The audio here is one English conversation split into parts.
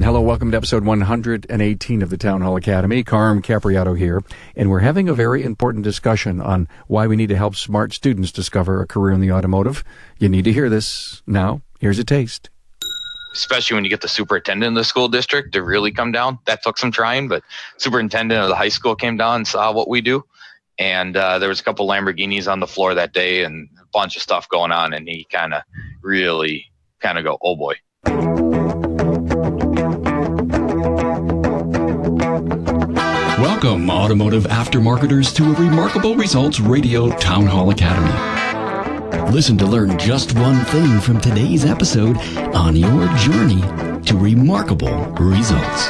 Hello, welcome to episode 118 of the Town Hall Academy. Carm Capriotto here, and we're having a very important discussion on why we need to help smart students discover a career in the automotive. You need to hear this. Now, here's a taste. Especially when you get the superintendent of the school district to really come down. That took some trying, but superintendent of the high school came down and saw what we do. And uh, there was a couple Lamborghinis on the floor that day and a bunch of stuff going on. And he kind of really kind of go, oh boy. Welcome, automotive aftermarketers, to a Remarkable Results Radio Town Hall Academy. Listen to learn just one thing from today's episode on your journey to remarkable results.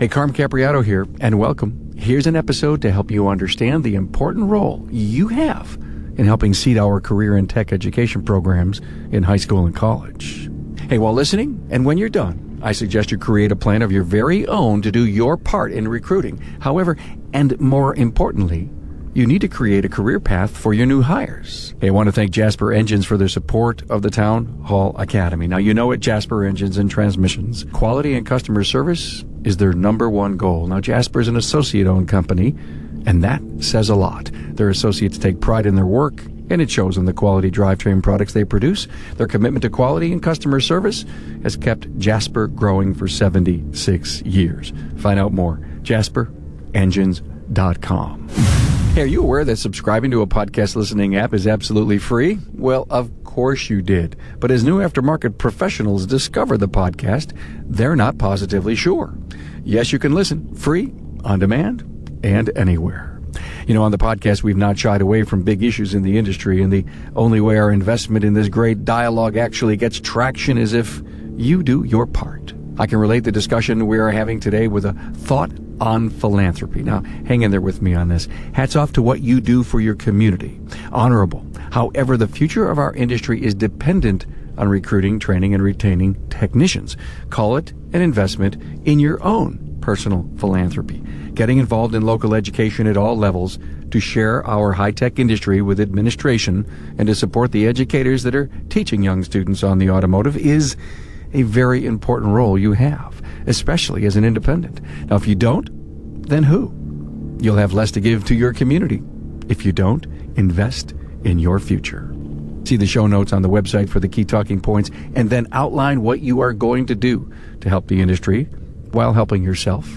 Hey, Carm Capriotto here, and welcome. Here's an episode to help you understand the important role you have in helping seed our career and tech education programs in high school and college. Hey, while listening, and when you're done, I suggest you create a plan of your very own to do your part in recruiting. However, and more importantly, you need to create a career path for your new hires. Hey, I want to thank Jasper Engines for their support of the Town Hall Academy. Now, you know at Jasper Engines and Transmissions, quality and customer service is their number one goal. Now, Jasper is an associate owned company, and that says a lot. Their associates take pride in their work and it shows in the quality drivetrain products they produce. Their commitment to quality and customer service has kept Jasper growing for 76 years. Find out more. JasperEngines.com. Hey, are you aware that subscribing to a podcast listening app is absolutely free? Well, of course you did. But as new aftermarket professionals discover the podcast, they're not positively sure. Yes, you can listen free, on demand, and anywhere. You know, on the podcast, we've not shied away from big issues in the industry, and the only way our investment in this great dialogue actually gets traction is if you do your part. I can relate the discussion we are having today with a thought on philanthropy. Now, hang in there with me on this. Hats off to what you do for your community. Honorable. However, the future of our industry is dependent on recruiting, training, and retaining technicians. Call it an investment in your own personal philanthropy getting involved in local education at all levels to share our high tech industry with administration and to support the educators that are teaching young students on the automotive is a very important role you have, especially as an independent. Now, if you don't, then who? You'll have less to give to your community. If you don't, invest in your future. See the show notes on the website for the key talking points and then outline what you are going to do to help the industry while helping yourself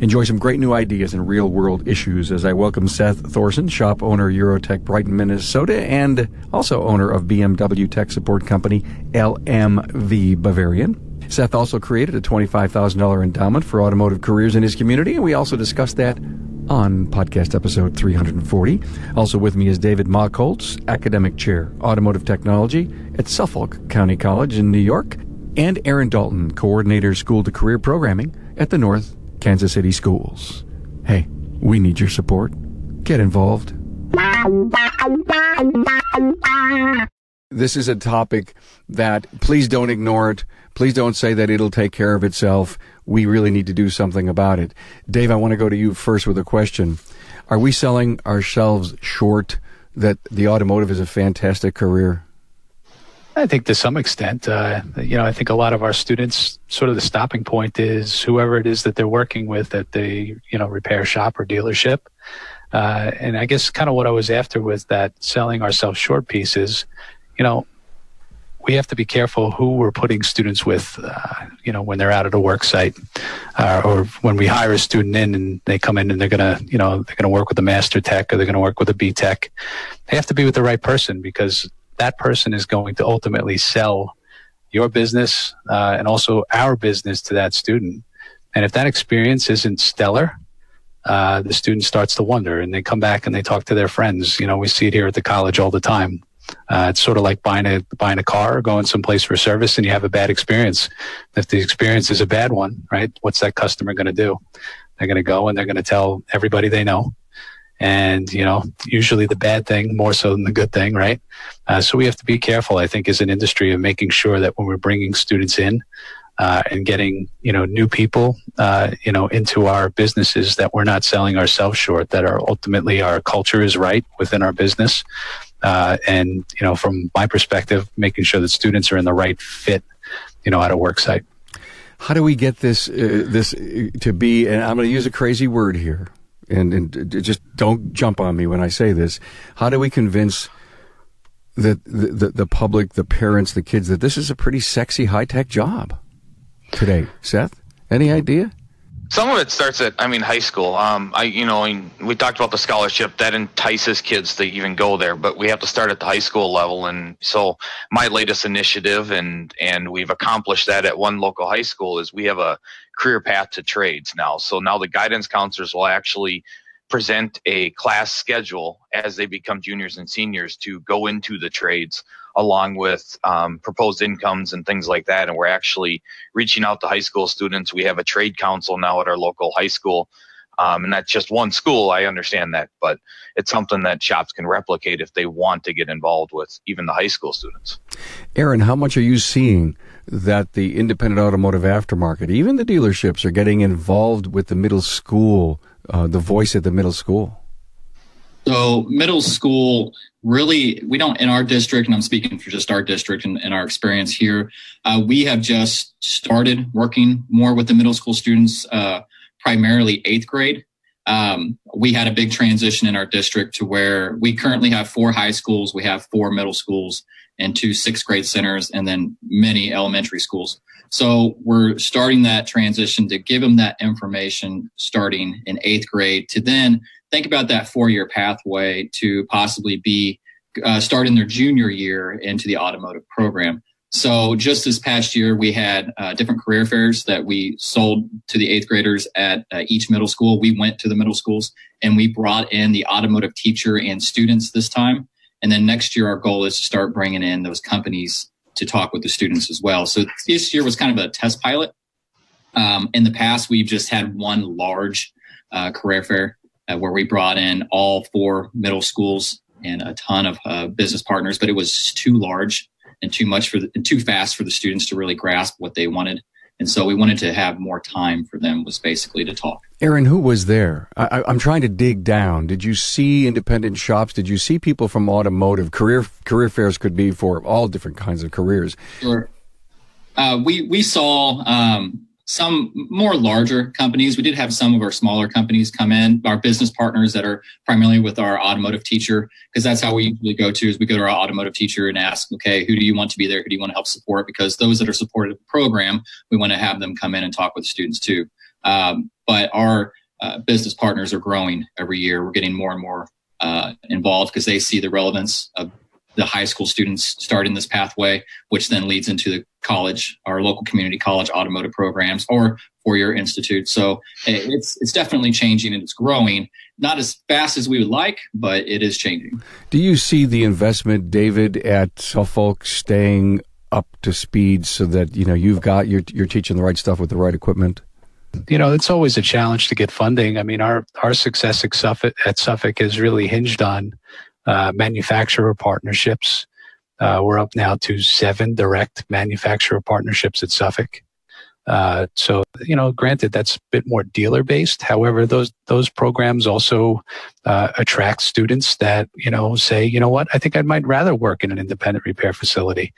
Enjoy some great new ideas and real world issues as I welcome Seth Thorson, shop owner Eurotech Brighton, Minnesota, and also owner of BMW tech support company LMV Bavarian. Seth also created a $25,000 endowment for automotive careers in his community, and we also discussed that on podcast episode 340. Also with me is David Macholz, academic chair, automotive technology at Suffolk County College in New York, and Aaron Dalton, coordinator, school to career programming at the North Kansas City schools. Hey, we need your support. Get involved. This is a topic that please don't ignore it. Please don't say that it'll take care of itself. We really need to do something about it. Dave, I want to go to you first with a question. Are we selling ourselves short that the automotive is a fantastic career? I think to some extent, uh, you know, I think a lot of our students, sort of the stopping point is whoever it is that they're working with at the, you know, repair shop or dealership. Uh, and I guess kind of what I was after with that selling ourselves short pieces, you know, we have to be careful who we're putting students with, uh, you know, when they're out at a work site, uh, or when we hire a student in and they come in and they're gonna, you know, they're gonna work with a master tech or they're gonna work with a B tech. They have to be with the right person because that person is going to ultimately sell your business uh, and also our business to that student. And if that experience isn't stellar, uh, the student starts to wonder and they come back and they talk to their friends. You know, we see it here at the college all the time. Uh, it's sort of like buying a buying a car or going someplace for service and you have a bad experience. If the experience is a bad one, right? What's that customer going to do? They're going to go and they're going to tell everybody they know and you know usually the bad thing more so than the good thing right uh, so we have to be careful i think as an industry of making sure that when we're bringing students in uh, and getting you know new people uh, you know into our businesses that we're not selling ourselves short that are ultimately our culture is right within our business Uh, and you know, from my perspective, making sure that students are in the right fit, you know, at a work site. How do we get this uh, this uh, to be? And I'm going to use a crazy word here, and, and just don't jump on me when I say this. How do we convince the, the the public, the parents, the kids that this is a pretty sexy, high tech job today? Seth, any idea? Some of it starts at, I mean, high school. Um, I, you know, we talked about the scholarship that entices kids to even go there, but we have to start at the high school level. And so, my latest initiative, and and we've accomplished that at one local high school, is we have a career path to trades now. So now the guidance counselors will actually present a class schedule as they become juniors and seniors to go into the trades along with um, proposed incomes and things like that. And we're actually reaching out to high school students. We have a trade council now at our local high school. Um, and that's just one school. I understand that, but it's something that shops can replicate if they want to get involved with even the high school students. Aaron, how much are you seeing that the independent automotive aftermarket, even the dealerships, are getting involved with the middle school, uh, the voice at the middle school? So middle school really we don't in our district and i'm speaking for just our district and, and our experience here uh, we have just started working more with the middle school students uh, primarily eighth grade um, we had a big transition in our district to where we currently have four high schools we have four middle schools and two sixth grade centers and then many elementary schools so we're starting that transition to give them that information starting in eighth grade to then think about that four year pathway to possibly be uh, starting their junior year into the automotive program. So just this past year, we had uh, different career fairs that we sold to the eighth graders at uh, each middle school. We went to the middle schools and we brought in the automotive teacher and students this time. And then next year, our goal is to start bringing in those companies to talk with the students as well. So this year was kind of a test pilot. Um, in the past, we've just had one large uh, career fair uh, where we brought in all four middle schools and a ton of uh, business partners, but it was too large and too much for the, and too fast for the students to really grasp what they wanted. And so we wanted to have more time for them was basically to talk. Aaron, who was there? I, am trying to dig down. Did you see independent shops? Did you see people from automotive? Career career fairs could be for all different kinds of careers. Sure. Uh, we we saw um, some more larger companies. We did have some of our smaller companies come in, our business partners that are primarily with our automotive teacher, because that's how we usually go to is we go to our automotive teacher and ask, okay, who do you want to be there? Who do you want to help support? Because those that are supported the program, we want to have them come in and talk with students too. Um, but our uh, business partners are growing every year. We're getting more and more uh, involved because they see the relevance of the high school students starting this pathway, which then leads into the college, our local community college automotive programs or four-year institute. So eh, it's it's definitely changing and it's growing, not as fast as we would like, but it is changing. Do you see the investment, David, at Suffolk staying up to speed so that you know you've got you're you're teaching the right stuff with the right equipment? you know, it's always a challenge to get funding. I mean, our our success at Suffolk, at Suffolk is really hinged on uh, manufacturer partnerships. Uh, we're up now to seven direct manufacturer partnerships at Suffolk. Uh, so you know, granted, that's a bit more dealer based. However, those those programs also uh, attract students that you know say, you know what, I think I might rather work in an independent repair facility.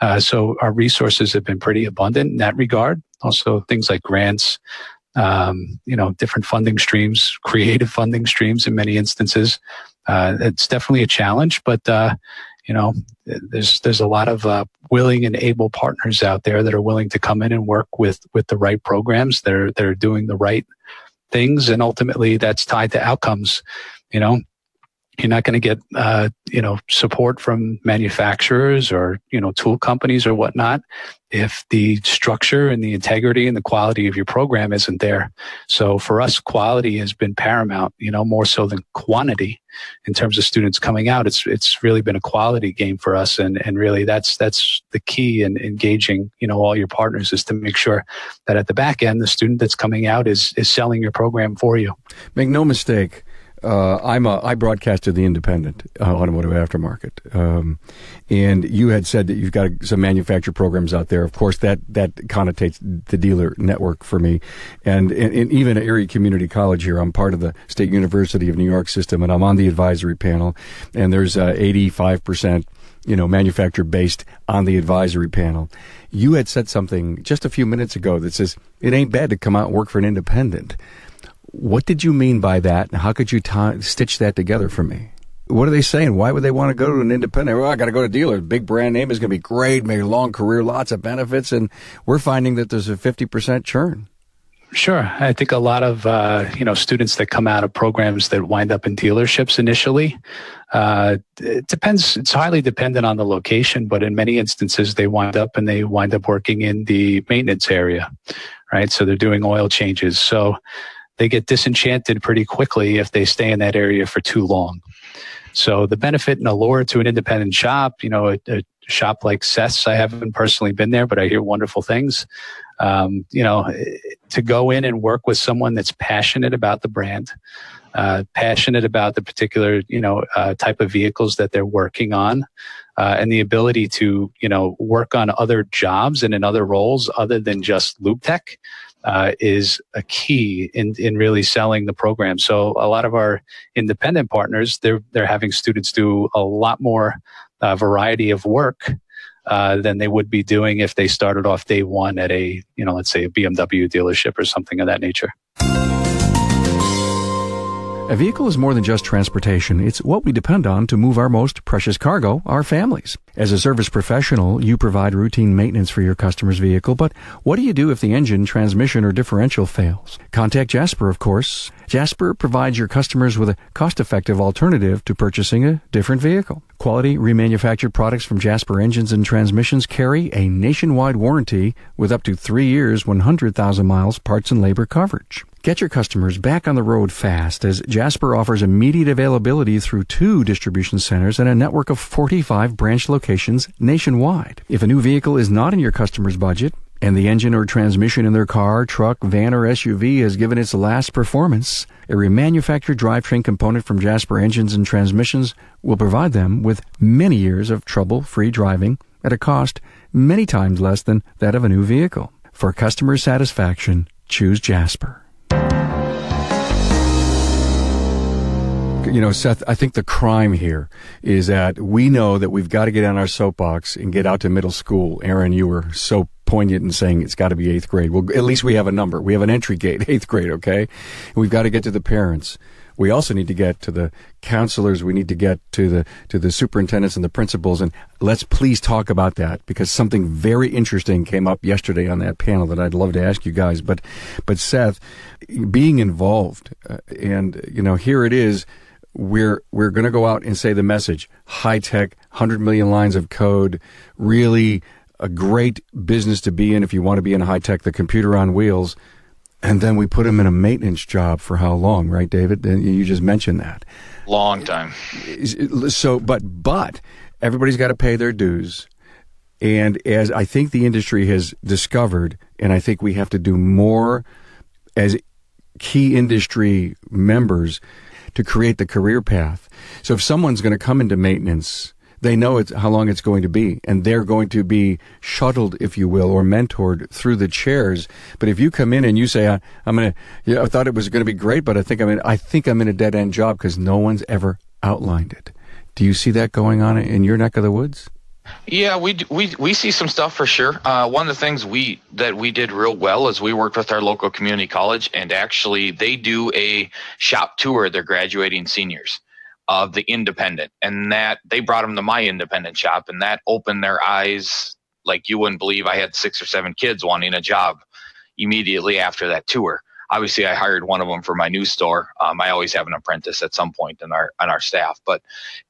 Uh, so our resources have been pretty abundant in that regard. Also, things like grants, um, you know, different funding streams, creative funding streams in many instances uh, it's definitely a challenge, but uh, you know, there's there's a lot of uh, willing and able partners out there that are willing to come in and work with with the right programs. They're they're doing the right things, and ultimately that's tied to outcomes. You know, you're not going to get uh, you know support from manufacturers or you know tool companies or whatnot if the structure and the integrity and the quality of your program isn't there so for us quality has been paramount you know more so than quantity in terms of students coming out it's it's really been a quality game for us. And and really that's that's the key in engaging you know all your partners is to make sure that at the back end the student that's coming out is is selling your program for you. Make no mistake uh, I'm a I broadcast to the independent uh, automotive aftermarket, um, and you had said that you've got some manufacturer programs out there. Of course, that that connotates the dealer network for me, and, and, and even at Erie Community College here, I'm part of the State University of New York system, and I'm on the advisory panel, and there's 85 uh, percent you know, manufacturer based on the advisory panel. You had said something just a few minutes ago that says it ain't bad to come out and work for an independent. What did you mean by that, and how could you t- stitch that together for me? What are they saying? Why would they want to go to an independent? Well, I got to go to dealer. Big brand name is going to be great, maybe long career, lots of benefits, and we're finding that there's a fifty percent churn. Sure. I think a lot of uh, you know students that come out of programs that wind up in dealerships initially, uh, it depends. It's highly dependent on the location, but in many instances they wind up and they wind up working in the maintenance area, right? So they're doing oil changes. So they get disenchanted pretty quickly if they stay in that area for too long. So the benefit and allure to an independent shop, you know, a, a shop like Seth's, I haven't personally been there, but I hear wonderful things. Um, you know, to go in and work with someone that's passionate about the brand, uh, passionate about the particular, you know, uh, type of vehicles that they're working on, uh, and the ability to, you know, work on other jobs and in other roles other than just lube tech uh, is a key in, in really selling the program. So a lot of our independent partners, they're, they're having students do a lot more uh, variety of work uh, than they would be doing if they started off day one at a, you know, let's say a BMW dealership or something of that nature. A vehicle is more than just transportation. It's what we depend on to move our most precious cargo, our families. As a service professional, you provide routine maintenance for your customer's vehicle, but what do you do if the engine, transmission, or differential fails? Contact Jasper, of course. Jasper provides your customers with a cost-effective alternative to purchasing a different vehicle. Quality remanufactured products from Jasper engines and transmissions carry a nationwide warranty with up to three years, 100,000 miles parts and labor coverage. Get your customers back on the road fast as Jasper offers immediate availability through two distribution centers and a network of 45 branch locations nationwide. If a new vehicle is not in your customer's budget, and the engine or transmission in their car, truck, van, or SUV has given its last performance, a remanufactured drivetrain component from Jasper Engines and Transmissions will provide them with many years of trouble-free driving at a cost many times less than that of a new vehicle. For customer satisfaction, choose Jasper. You know, Seth, I think the crime here is that we know that we've got to get on our soapbox and get out to middle school. Aaron, you were so poignant in saying it's got to be eighth grade. Well, at least we have a number. We have an entry gate, eighth grade, okay? And we've got to get to the parents. We also need to get to the counselors. We need to get to the to the superintendents and the principals. And let's please talk about that because something very interesting came up yesterday on that panel that I'd love to ask you guys. But but Seth, being involved, uh, and you know, here it is we're we're going to go out and say the message. High tech 100 million lines of code really a great business to be in if you want to be in high tech the computer on wheels. And then we put them in a maintenance job for how long right david? You just mentioned that. Long time. So but but everybody's got to pay their dues. And as i think the industry has discovered and i think we have to do more as key industry members to create the career path. So if someone's going to come into maintenance, they know it's how long it's going to be and they're going to be shuttled if you will or mentored through the chairs. But if you come in and you say I, am going to yeah, I thought it was going to be great but I think I'm in I think I'm in a dead end job because no one's ever outlined it. Do you see that going on in your neck of the woods yeah, we we we see some stuff for sure. Uh, one of the things we that we did real well is we worked with our local community college, and actually they do a shop tour. They're graduating seniors of the independent, and that they brought them to my independent shop, and that opened their eyes like you wouldn't believe. I had six or seven kids wanting a job immediately after that tour obviously I hired one of them for my new store. Um, I always have an apprentice at some point in our on our staff, but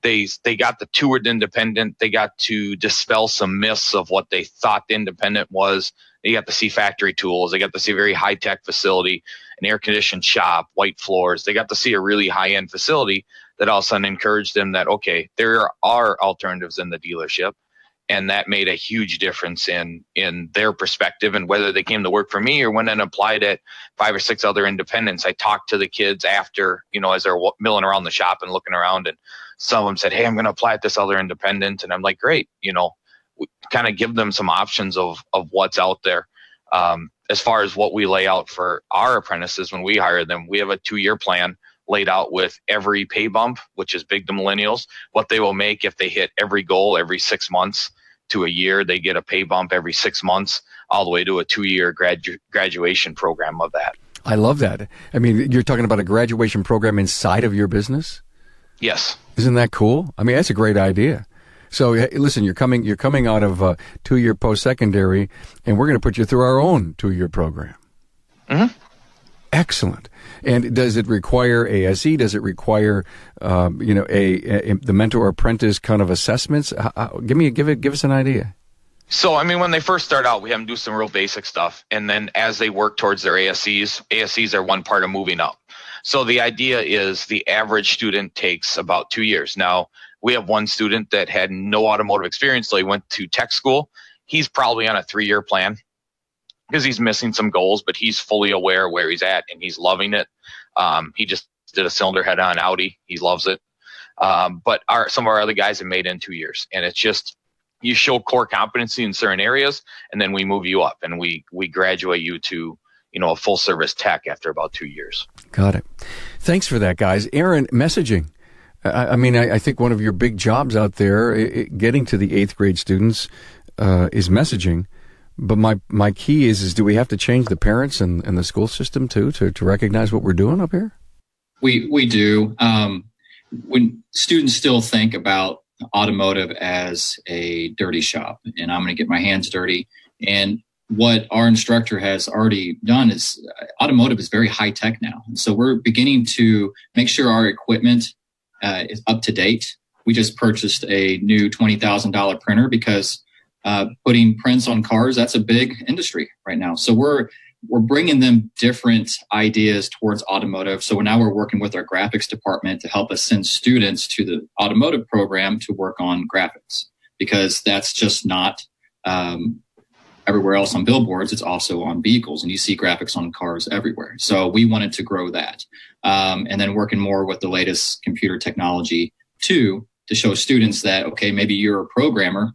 they they got the toured independent. They got to dispel some myths of what they thought the independent was. They got to see factory tools. They got to see a very high tech facility, an air conditioned shop, white floors. They got to see a really high end facility that all of a sudden encouraged them that okay, there are alternatives in the dealership and that made a huge difference in in their perspective and whether they came to work for me or went and applied at five or six other independents. I talked to the kids after you know as they're milling around the shop and looking around and some of them said hey i'm going to apply at this other independent and i'm like great you know kind of give them some options of of what's out there. Um, as far as what we lay out for our apprentices when we hire them we have a two year plan laid out with every pay bump, which is big to millennials, what they will make if they hit every goal every six months to a year. They get a pay bump every six months, all the way to a two year gradu- graduation program of that. I love that. I mean, you're talking about a graduation program inside of your business? Yes. Isn't that cool? I mean, that's a great idea. So listen, you're coming you're coming out of a two year post secondary, and we're going to put you through our own two year program. Mm-hmm. Excellent. And does it require ASE? Does it require, um, you know, a, a, the mentor apprentice kind of assessments? How, how, give me, give it, give us an idea. So, I mean, when they first start out, we have them do some real basic stuff. And then as they work towards their ASEs, ASEs are one part of moving up. So the idea is the average student takes about two years. Now, we have one student that had no automotive experience, so he went to tech school. He's probably on a three year plan because he's missing some goals, but he's fully aware where he's at and he's loving it. Um, he just did a cylinder head on Audi. He loves it. Um, but our, some of our other guys have made in two years and it's just, you show core competency in certain areas and then we move you up and we, we graduate you to, you know, a full service tech after about two years. Got it. Thanks for that, guys. Aaron, messaging. I, I mean, I, I, think one of your big jobs out there, it, getting to the eighth grade students, uh, is messaging. But my, my key is, is do we have to change the parents and, and the school system too to, to recognize what we're doing up here? We, we do. Um, when students still think about automotive as a dirty shop and I'm going to get my hands dirty. And what our instructor has already done is uh, automotive is very high tech now. And so we're beginning to make sure our equipment uh, is up to date. We just purchased a new $20,000 printer because uh, putting prints on cars that's a big industry right now. So we're we're bringing them different ideas towards automotive. So now we're working with our graphics department to help us send students to the automotive program to work on graphics because that's just not um, everywhere else on billboards. It's also on vehicles and you see graphics on cars everywhere. So we wanted to grow that um, and then working more with the latest computer technology too to show students that okay maybe you're a programmer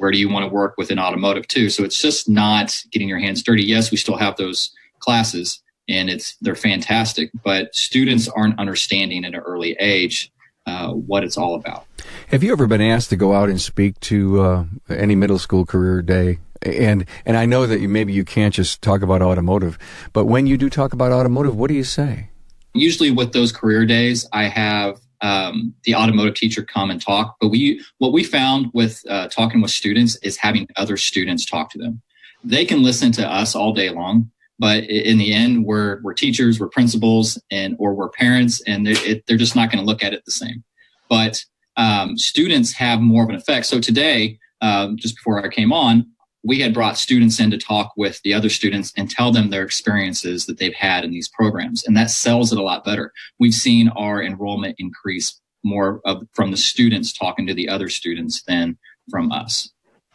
where do you want to work within automotive too? So it's just not getting your hands dirty. Yes we still have those classes and it's they're fantastic but students aren't understanding at an early age uh, what it's all about. Have you ever been asked to go out and speak to uh, any middle school career day? And and I know that you, maybe you can't just talk about automotive, but when you do talk about automotive, what do you say? Usually, with those career days, I have um, the automotive teacher come and talk. But we, what we found with uh, talking with students is having other students talk to them. They can listen to us all day long, but in the end, we're we're teachers, we're principals, and or we're parents, and they're, it, they're just not going to look at it the same. But um, students have more of an effect. So today, um, just before I came on, we had brought students in to talk with the other students and tell them their experiences that they've had in these programs. And that sells it a lot better. We've seen our enrollment increase more of, from the students talking to the other students than from us.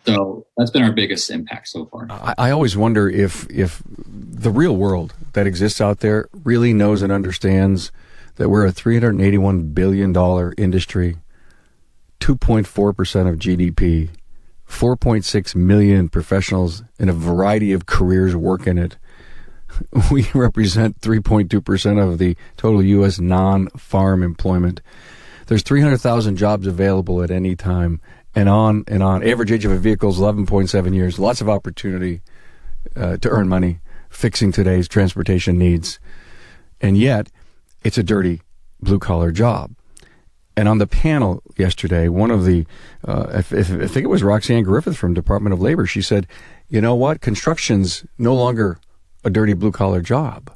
So that's been our biggest impact so far. I, I always wonder if if the real world that exists out there really knows and understands that we're a 381 billion dollar industry, 2.4 percent of GDP, 4.6 million professionals in a variety of careers work in it. We represent 3.2% of the total U.S. non farm employment. There's 300,000 jobs available at any time, and on and on. Average age of a vehicle is 11.7 years. Lots of opportunity uh, to earn money fixing today's transportation needs. And yet, it's a dirty blue collar job. And on the panel yesterday, one of the, uh, I, I think it was Roxanne Griffith from Department of Labor, she said, you know what? Construction's no longer a dirty blue collar job.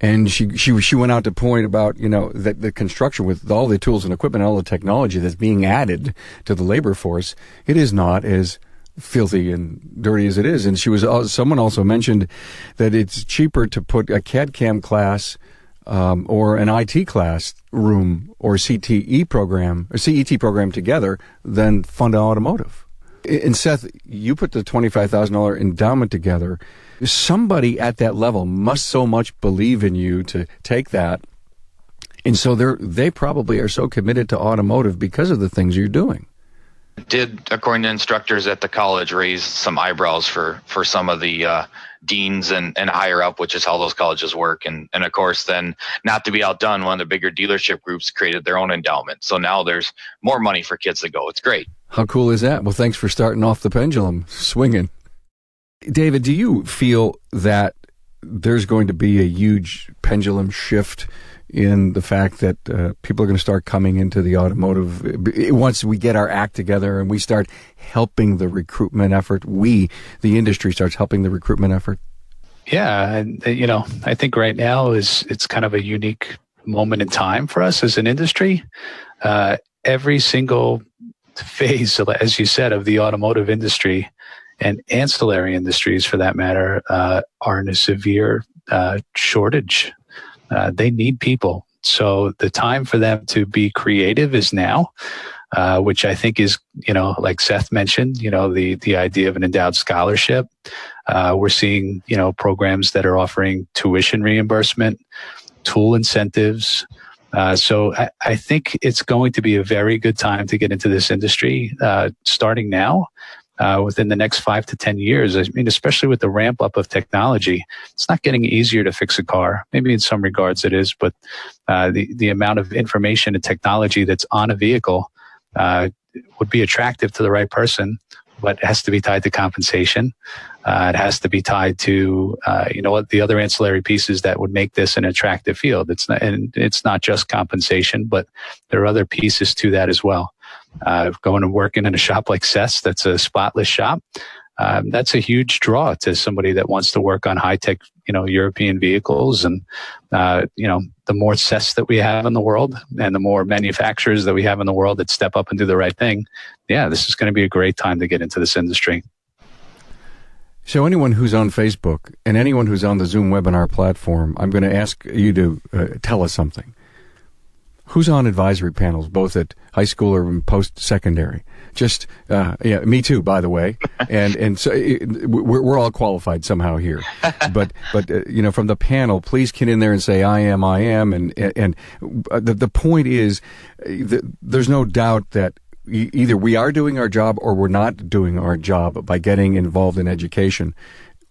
And she, she, she went out to point about, you know, that the construction with all the tools and equipment, all the technology that's being added to the labor force, it is not as filthy and dirty as it is. And she was, uh, someone also mentioned that it's cheaper to put a CAD CAM class um, or an IT class room or CTE program or CET program together than fund automotive. And Seth, you put the $25,000 endowment together. Somebody at that level must so much believe in you to take that. And so they're, they probably are so committed to automotive because of the things you're doing did, according to instructors at the college, raise some eyebrows for for some of the uh, deans and, and higher up, which is how those colleges work. And and of course, then not to be outdone, one of the bigger dealership groups created their own endowment. So now there's more money for kids to go. It's great. How cool is that? Well, thanks for starting off the pendulum swinging. David, do you feel that there's going to be a huge pendulum shift in the fact that uh, people are going to start coming into the automotive once we get our act together and we start helping the recruitment effort. We, the industry, starts helping the recruitment effort. Yeah, and uh, you know, I think right now is it's kind of a unique moment in time for us as an industry. Uh, every single phase, as you said, of the automotive industry and ancillary industries, for that matter, uh, are in a severe uh, shortage uh, they need people. So the time for them to be creative is now, uh, which I think is, you know, like Seth mentioned, you know, the, the idea of an endowed scholarship. Uh, we're seeing, you know, programs that are offering tuition reimbursement, tool incentives. Uh, so I, I, think it's going to be a very good time to get into this industry, uh, starting now uh, within the next five to 10 years. I mean, especially with the ramp up of technology, it's not getting easier to fix a car. Maybe in some regards it is, but uh, the, the amount of information and technology that's on a vehicle uh, would be attractive to the right person, but it has to be tied to compensation. Uh, it has to be tied to, uh, you know, what the other ancillary pieces that would make this an attractive field. It's not, and it's not just compensation, but there are other pieces to that as well uh, going and working in a shop like Seth's that's a spotless shop. Um, that's a huge draw to somebody that wants to work on high tech, you know, European vehicles. And, uh, you know, the more Seth's that we have in the world and the more manufacturers that we have in the world that step up and do the right thing, yeah, this is going to be a great time to get into this industry. So, anyone who's on Facebook and anyone who's on the Zoom webinar platform, I'm going to ask you to uh, tell us something. Who's on advisory panels, both at high school or post secondary? Just, uh, yeah, me too, by the way. and, and so we're, we're all qualified somehow here. but, but, uh, you know, from the panel, please get in there and say, I am, I am. And, and, uh, the, the point is, uh, there's no doubt that either we are doing our job or we're not doing our job by getting involved in education.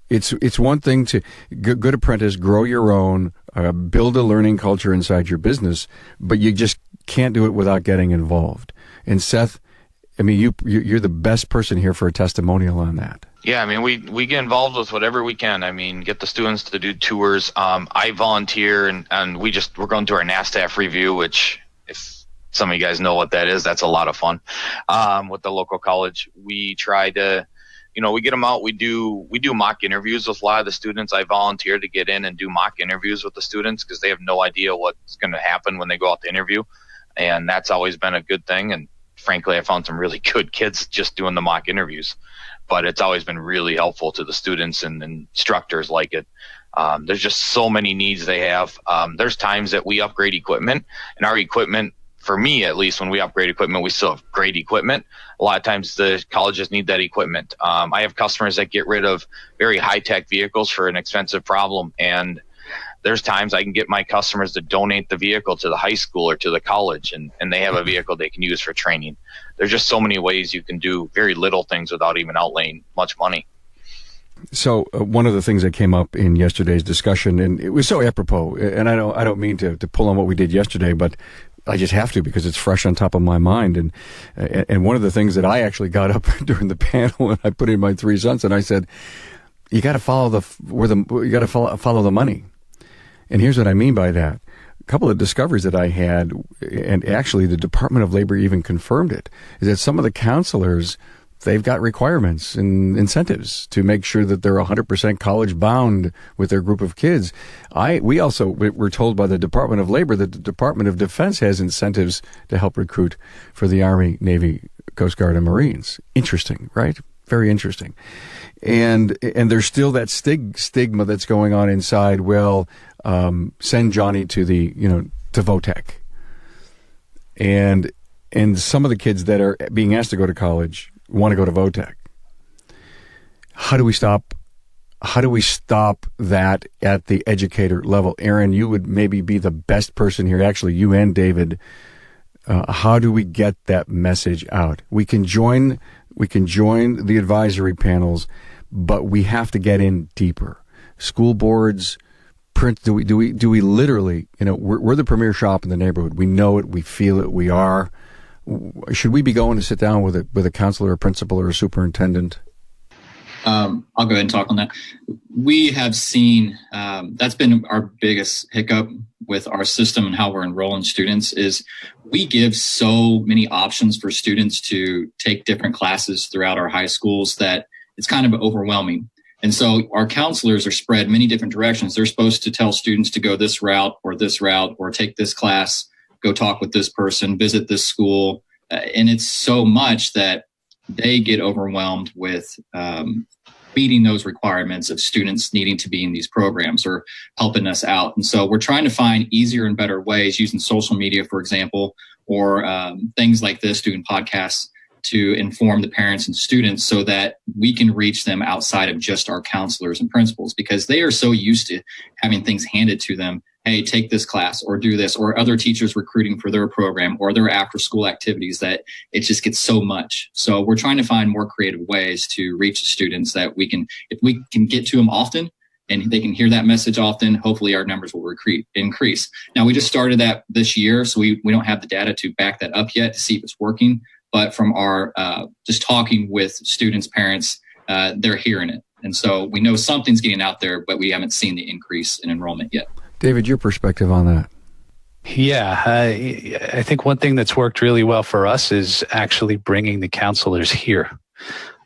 It's it's one thing to good apprentice, grow your own, uh, build a learning culture inside your business, but you just can't do it without getting involved. And Seth, I mean, you you're the best person here for a testimonial on that. Yeah, I mean, we we get involved with whatever we can. I mean, get the students to do tours. Um, I volunteer, and and we just we're going through our NATEF review, which if some of you guys know what that is, that's a lot of fun. Um, with the local college, we try to you know, we get them out. We do we do mock interviews with a lot of the students. I volunteer to get in and do mock interviews with the students because they have no idea what's going to happen when they go out to interview, and that's always been a good thing. And frankly, I found some really good kids just doing the mock interviews, but it's always been really helpful to the students and, and instructors like it. Um, there's just so many needs they have. Um, there's times that we upgrade equipment, and our equipment for me at least when we upgrade equipment we still have great equipment. A lot of times the colleges need that equipment. Um, i have customers that get rid of very high tech vehicles for an expensive problem and there's times i can get my customers to donate the vehicle to the high school or to the college and, and they have a vehicle they can use for training. There's just so many ways you can do very little things without even outlaying much money. So uh, one of the things that came up in yesterday's discussion, and it was so apropos, and I don't, I don't mean to, to pull on what we did yesterday, but I just have to because it's fresh on top of my mind. And uh, and one of the things that I actually got up during the panel and I put in my three cents and I said, you got to follow the where the you got to follow, follow the money. And here's what I mean by that. A couple of discoveries that I had, and actually the Department of Labor even confirmed it, is that some of the counselors they've got requirements and incentives to make sure that they're 100% college bound with their group of kids. I we also were told by the Department of Labor that the Department of Defense has incentives to help recruit for the Army, Navy, Coast Guard, and Marines. Interesting, right? Very interesting. And and there's still that stig, stigma that's going on inside. Well, um, send Johnny to the you know to Votech, and and some of the kids that are being asked to go to college want to go to Votech. How do we stop? How do we stop that at the educator level? Aaron, you would maybe be the best person here. Actually, you and David. Uh, how do we get that message out? We can join. We can join the advisory panels, but we have to get in deeper. School boards, print. Do we? Do we? Do we literally? You know, we're, we're the premier shop in the neighborhood. We know it. We feel it. We are should we be going to sit down with a with a counselor, a principal, or a superintendent? Um, I'll go ahead and talk on that. We have seen um, that's been our biggest hiccup with our system and how we're enrolling students is we give so many options for students to take different classes throughout our high schools that it's kind of overwhelming. And so our counselors are spread many different directions. They're supposed to tell students to go this route or this route or take this class go talk with this person, visit this school. Uh, and it's so much that they get overwhelmed with um, meeting those requirements of students needing to be in these programs or helping us out. And so we're trying to find easier and better ways using social media, for example, or um, things like this, doing podcasts to inform the parents and students so that we can reach them outside of just our counselors and principals because they are so used to having things handed to them hey, take this class or do this, or other teachers recruiting for their program or their after school activities that it just gets so much. So we're trying to find more creative ways to reach students that we can, if we can get to them often and they can hear that message often, hopefully our numbers will recruit, increase. Now we just started that this year, so we, we don't have the data to back that up yet to see if it's working. But from our uh, just talking with students, parents, uh, they're hearing it. And so we know something's getting out there, but we haven't seen the increase in enrollment yet. David, your perspective on that? Yeah, I, I think one thing that's worked really well for us is actually bringing the counselors here.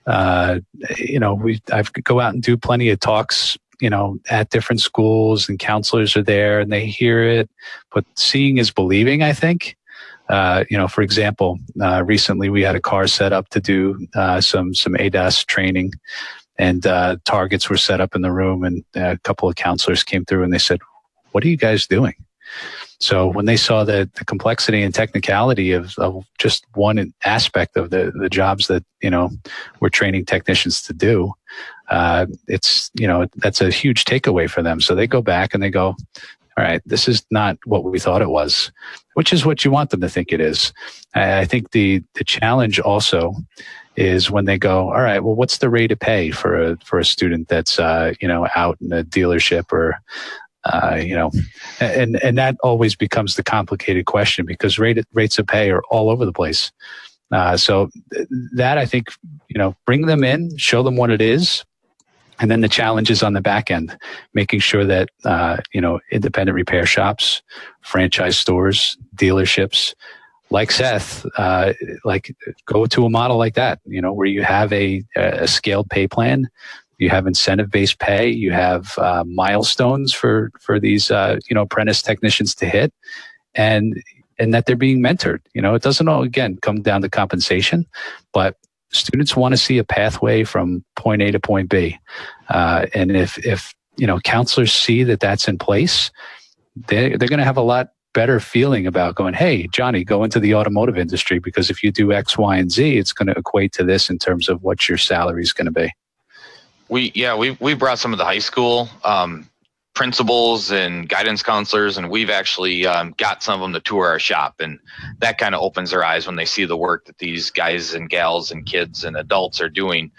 Uh, you know, we I go out and do plenty of talks, you know, at different schools, and counselors are there and they hear it. But seeing is believing. I think. Uh, you know, for example, uh, recently we had a car set up to do uh, some some ADAS training, and uh, targets were set up in the room, and a couple of counselors came through and they said, what are you guys doing? So when they saw the, the complexity and technicality of, of just one aspect of the, the jobs that, you know, we're training technicians to do, uh, it's, you know, that's a huge takeaway for them. So they go back and they go, all right, this is not what we thought it was, which is what you want them to think it is. I, think the, the challenge also is when they go, all right, well, what's the rate of pay for a, for a student that's, uh, you know, out in a dealership or, uh, you know, and and that always becomes the complicated question because rate, rates of pay are all over the place. Uh, so that I think you know, bring them in, show them what it is, and then the challenge is on the back end, making sure that uh, you know independent repair shops, franchise stores, dealerships, like Seth, uh, like go to a model like that, you know, where you have a, a scaled pay plan you have incentive based pay, you have uh, milestones for for these uh, you know apprentice technicians to hit, and and that they're being mentored. You know, it doesn't all again come down to compensation, but students want to see a pathway from point A to point B, uh, and if if you know counselors see that that's in place, they they're going to have a lot better feeling about going, hey, Johnny, go into the automotive industry because if you do X, Y, and Z, it's going to equate to this in terms of what your salary is going to be. We yeah we we brought some of the high school um, principals and guidance counselors, and we've actually um, got some of them to tour our shop, and that kind of opens their eyes when they see the work that these guys and gals and kids and adults are doing.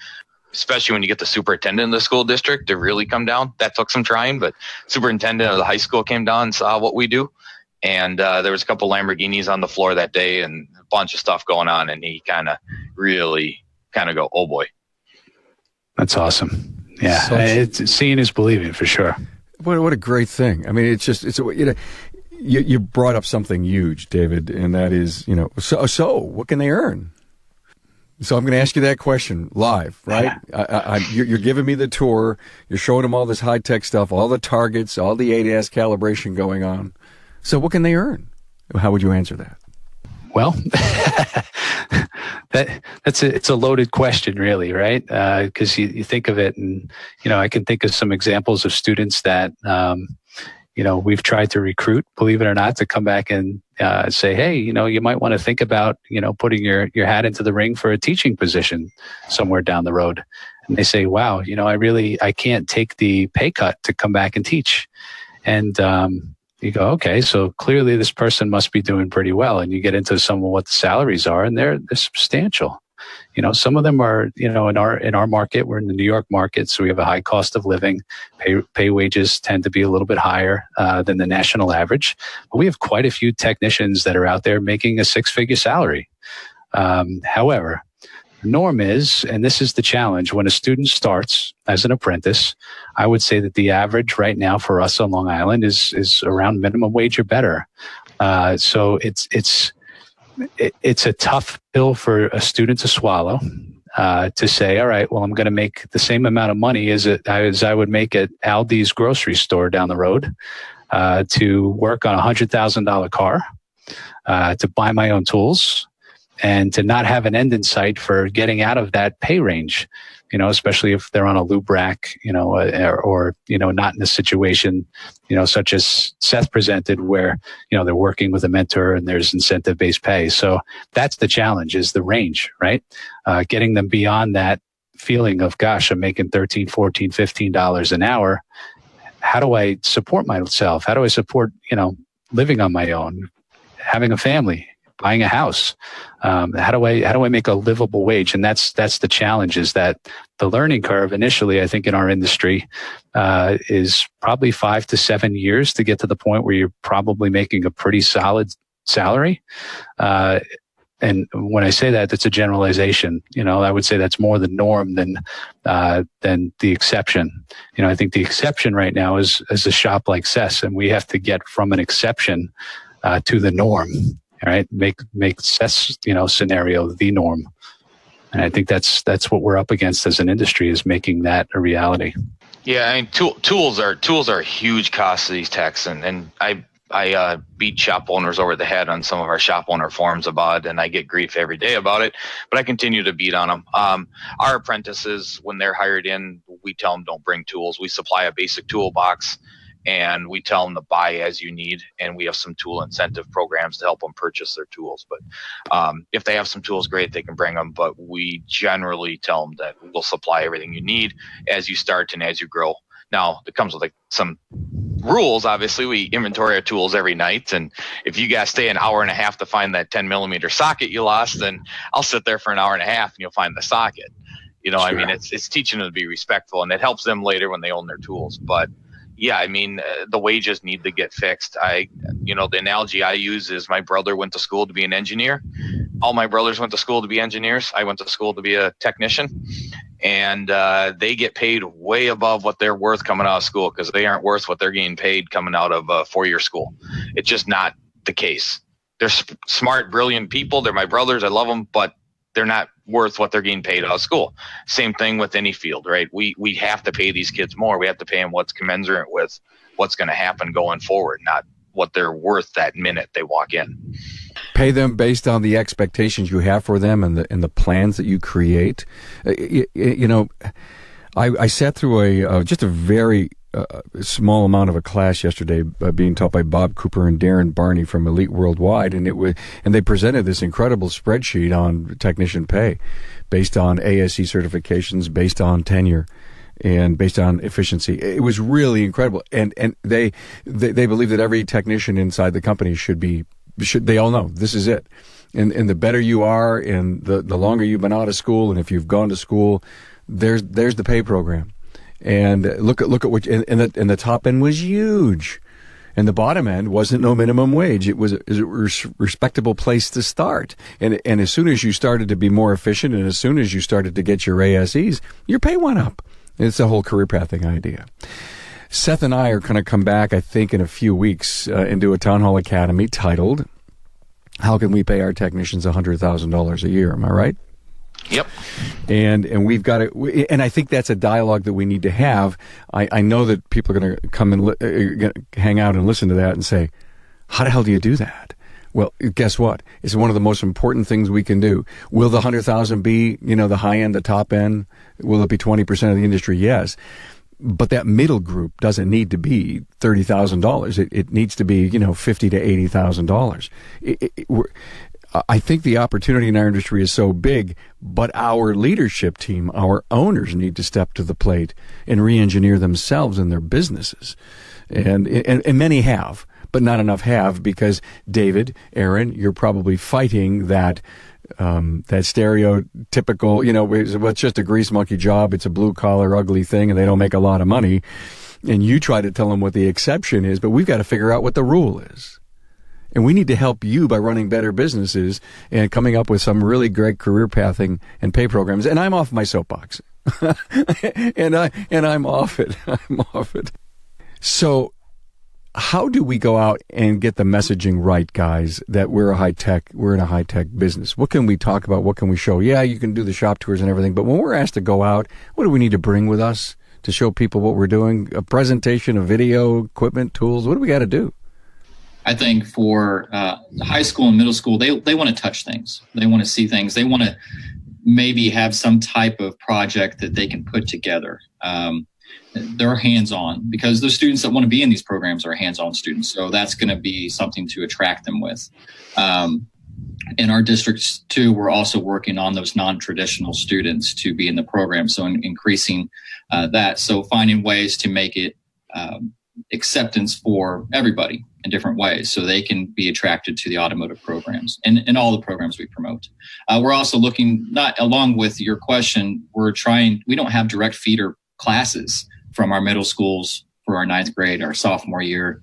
Especially when you get the superintendent of the school district to really come down. That took some trying, but superintendent of the high school came down and saw what we do, and uh, there was a couple Lamborghinis on the floor that day and a bunch of stuff going on, and he kind of really kind of go, oh boy, that's awesome. Yeah, so it's, seeing is believing for sure. What what a great thing. I mean, it's just it's you know. You, you brought up something huge, David, and that is, you know, so so what can they earn? So I'm going to ask you that question live, right? I, I, you're, you're, giving me the tour. You're showing them all this high tech stuff, all the targets, all the ADAS calibration going on. So what can they earn? How would you answer that? Well, that that's a, it's a loaded question, really, right? Because uh, you, you think of it, and you know, I can think of some examples of students that um, you know, we've tried to recruit, believe it or not, to come back and uh, say, hey, you know, you might want to think about, you know, putting your, your hat into the ring for a teaching position somewhere down the road. And they say, wow, you know, I really, I can't take the pay cut to come back and teach. And, um, you go, okay, so clearly this person must be doing pretty well. And you get into some of what the salaries are and they're, they're substantial. You know, some of them are, you know, in our in our market, we're in the New York market, so we have a high cost of living. Pay pay wages tend to be a little bit higher uh, than the national average, but we have quite a few technicians that are out there making a six figure salary. Um, however, norm is, and this is the challenge, when a student starts as an apprentice, I would say that the average right now for us on Long Island is is around minimum wage or better. Uh, so it's it's it, it's a tough pill for a student to swallow. Uh, to say, all right, well, I'm going to make the same amount of money as it as I would make at Aldi's grocery store down the road uh, to work on a hundred thousand dollar car, uh, to buy my own tools, and to not have an end in sight for getting out of that pay range you know, especially if they're on a loop rack, you know, uh, or, or, you know, not in a situation, you know, such as Seth presented where, you know, they're working with a mentor and there's incentive based pay. So that's the challenge is the range, right? Uh, getting them beyond that feeling of, gosh, I'm making 13, 14, 15 dollars an hour. How do I support myself? How do I support, you know, living on my own, having a family, buying a house. Um, how do I how do I make a livable wage? And that's that's the challenge. Is that the learning curve initially? I think in our industry uh, is probably five to seven years to get to the point where you're probably making a pretty solid salary. Uh, and when I say that, that's a generalization. You know, I would say that's more the norm than uh, than the exception. You know, I think the exception right now is is a shop like Seth's, and we have to get from an exception uh, to the norm right? Make make success, you know, scenario the norm. And I think that's that's what we're up against as an industry is making that a reality. Yeah, I mean, tool, tools are tools are huge cost to these techs, and and I I uh, beat shop owners over the head on some of our shop owner forums about it, and I get grief every day about it. But I continue to beat on them. Um, our apprentices, when they're hired in, we tell them don't bring tools. We supply a basic toolbox and we tell them to buy as you need and we have some tool incentive programs to help them purchase their tools. But um, if they have some tools great they can bring them but we generally tell them that we'll supply everything you need as you start and as you grow. Now it comes with like some rules. Obviously we inventory our tools every night and if you guys stay an hour and a half to find that 10 millimeter socket you lost then i'll sit there for an hour and a half and you'll find the socket. You know sure. i mean it's, it's teaching them to be respectful and it helps them later when they own their tools. But yeah, I mean, uh, the wages need to get fixed. I, you know, the analogy I use is my brother went to school to be an engineer. All my brothers went to school to be engineers. I went to school to be a technician. And uh, they get paid way above what they're worth coming out of school because they aren't worth what they're getting paid coming out of a four year school. It's just not the case. They're sp- smart, brilliant people. They're my brothers. I love them, but they're not worth what they're getting paid out of school. Same thing with any field, right? We we have to pay these kids more. We have to pay them what's commensurate with what's going to happen going forward, not what they're worth that minute they walk in. Pay them based on the expectations you have for them and the and the plans that you create. You, uh, you know, I, I sat through a uh, just a very a small amount of a class yesterday uh, being taught by Bob Cooper and Darren Barney from Elite Worldwide, and it was and they presented this incredible spreadsheet on technician pay, based on ASE certifications, based on tenure, and based on efficiency. It was really incredible, and and they they, they believe that every technician inside the company should be should they all know this is it. And, and the better you are, and the, the longer you've been out of school, and if you've gone to school, there's there's the pay program and look at look at what and, and the and the top end was huge, and the bottom end wasn't no minimum wage. It was a, it was a respectable place to start. And and as soon as you started to be more efficient, and as soon as you started to get your ASEs, your pay went up. It's a whole career pathing idea. Seth and I are going to come back, I think, in a few weeks uh, and do a town hall academy titled "How Can We Pay Our Technicians hundred thousand dollars a year?" Am I right? Yep. And and we've got to, and I think that's a dialogue that we need to have. I, I know that people are going to come and li- uh, hang out and listen to that and say, "How the hell do you do that?" Well, guess what? It's one of the most important things we can do. Will the hundred thousand be, you know, the high end, the top end? Will it be twenty percent of the industry? Yes. but that middle group doesn't need to be thirty thousand dollars. It, it needs to be you know fifty to eighty thousand dollars. I think the opportunity in our industry is so big, but our leadership team, our owners, need to step to the plate and re-engineer themselves and their businesses, and and, and many have, but not enough have because David, Aaron, you're probably fighting that um, that stereotypical, you know, it's, well, it's just a grease monkey job. It's a blue collar, ugly thing, and they don't make a lot of money. And you try to tell them what the exception is, but we've got to figure out what the rule is. And we need to help you by running better businesses and coming up with some really great career pathing and pay programs. And I'm off my soapbox. and I and I'm off it. I'm off it. So how do we go out and get the messaging right, guys, that we're a high tech, we're in a high tech business? What can we talk about? What can we show? Yeah, you can do the shop tours and everything, but when we're asked to go out, what do we need to bring with us to show people what we're doing? A presentation, a video, equipment, tools? What do we got to do? I think for uh, high school and middle school, they, they want to touch things. They want to see things. They want to maybe have some type of project that they can put together. Um, they're hands on because the students that want to be in these programs are hands on students. So that's going to be something to attract them with. Um, in our districts too, we're also working on those non-traditional students to be in the program. So in, increasing uh, that. So finding ways to make it um, acceptance for everybody in different ways so they can be attracted to the automotive programs and, and all the programs we promote. Uh, we're also looking, not along with your question, we're trying, we don't have direct feeder classes from our middle schools for our ninth grade, our sophomore year.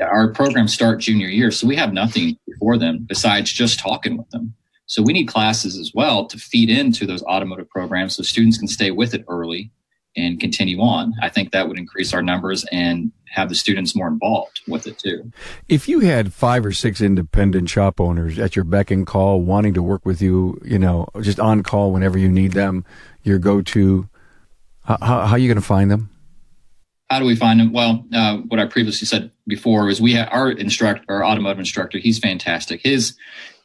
Our programs start junior year, so we have nothing for them besides just talking with them. So we need classes as well to feed into those automotive programs so students can stay with it early and continue on. I think that would increase our numbers and have the students more involved with it too. If you had five or six independent shop owners at your beck and call wanting to work with you, you know, just on call whenever you need them, your go-to how, how, are you going to find them? How do we find them? Well, uh, what I previously said before is we have our instructor, our automotive instructor. He's fantastic. His